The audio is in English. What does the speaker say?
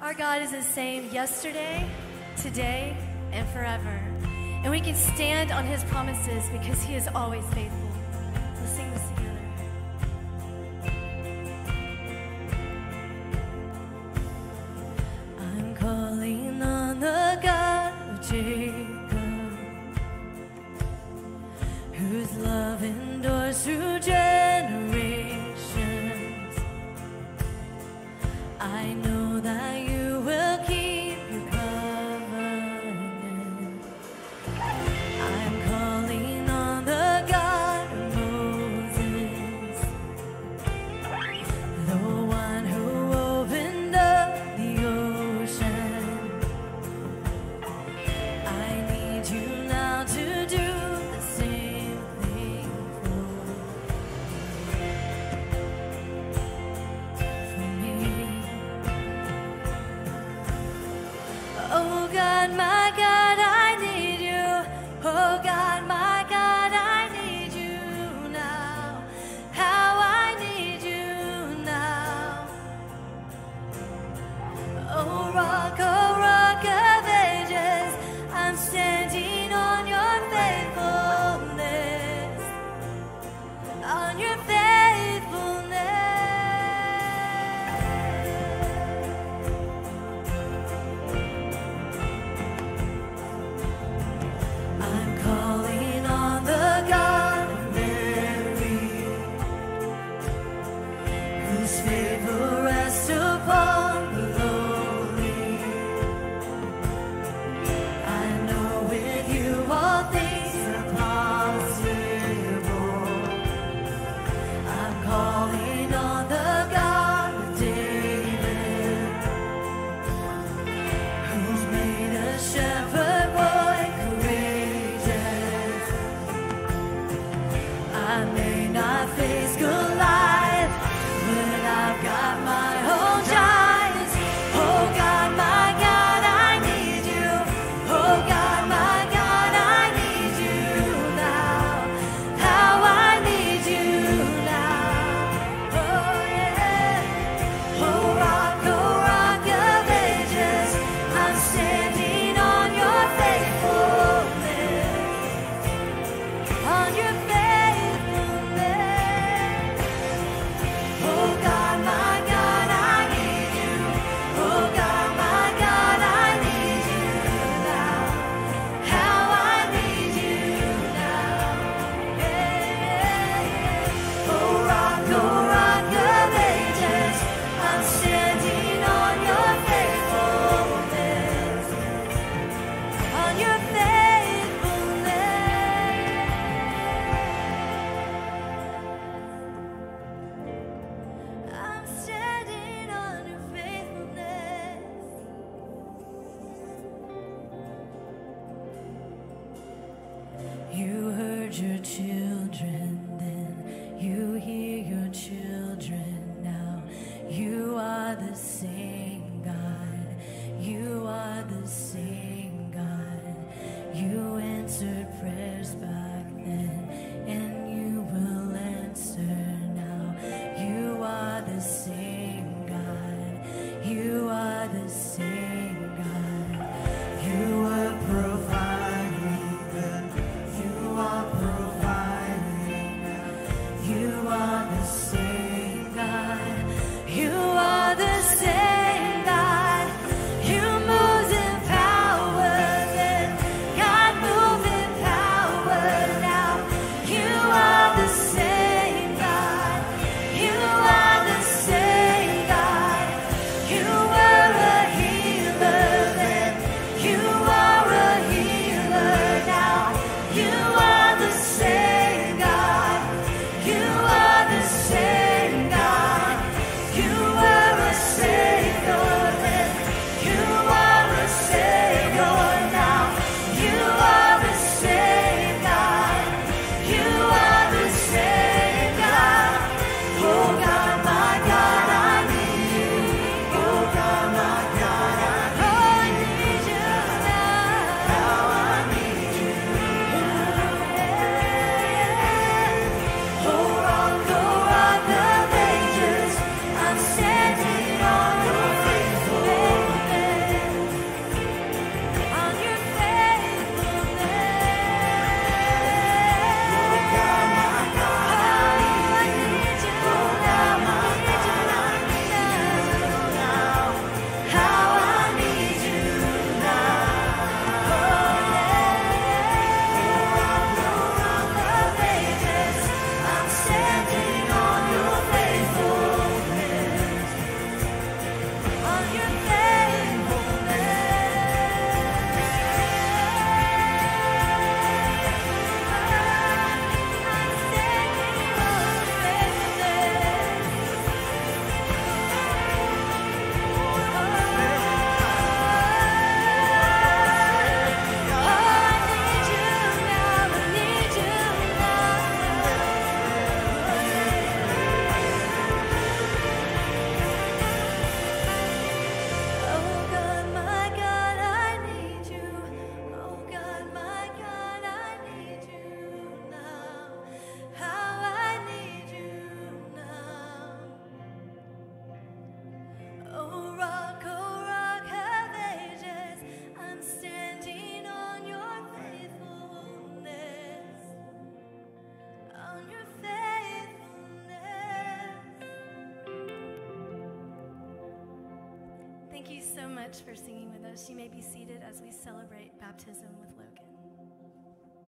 Our God is the same yesterday, today, and forever. And we can stand on his promises because he is always faithful. Let's sing this together. I'm calling on the God of Jacob, whose love endures through generations. I know. Oh God, my you are. Thank you so much for singing with us. You may be seated as we celebrate baptism with.